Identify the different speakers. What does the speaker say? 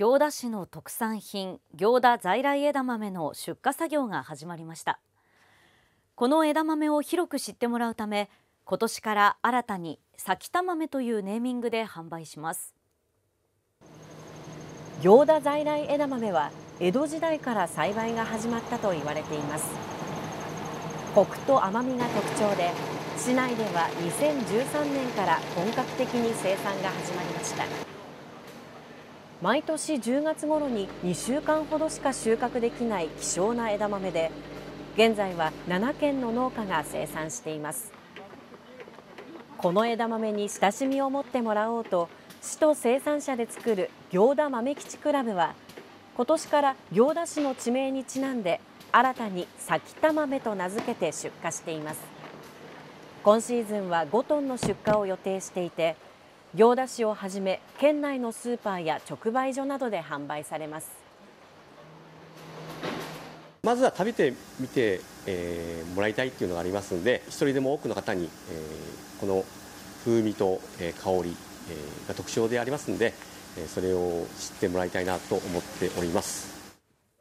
Speaker 1: 行田市の特産品行田在来枝豆の出荷作業が始まりました。この枝豆を広く知ってもらうため今年から新たに咲田豆というネーミングで販売します。
Speaker 2: 行田在来枝豆は江戸時代から栽培が始まったと言われています。コクと甘みが特徴で市内では2013年から本格的に生産が始まりました。毎年10月頃に2週間ほどしか収穫できない希少な枝豆で現在は7軒の農家が生産しています。この枝豆に親しみを持ってもらおうと市と生産者で作る行田豆吉クラブは今年から行田市の地名にちなんで新たに咲田豆と名付けて出荷しています。今シーズンは5トンの出荷を予定していて行田市をはじめ県内のスーパーや直売所などで販売されます。
Speaker 3: まずは食べてみて、えー、もらいたいっていうのがありますので一人でも多くの方に、えー、この風味と、えー、香り、えー、が特徴でありますので、えー、それを知ってもらいたいなと思っております。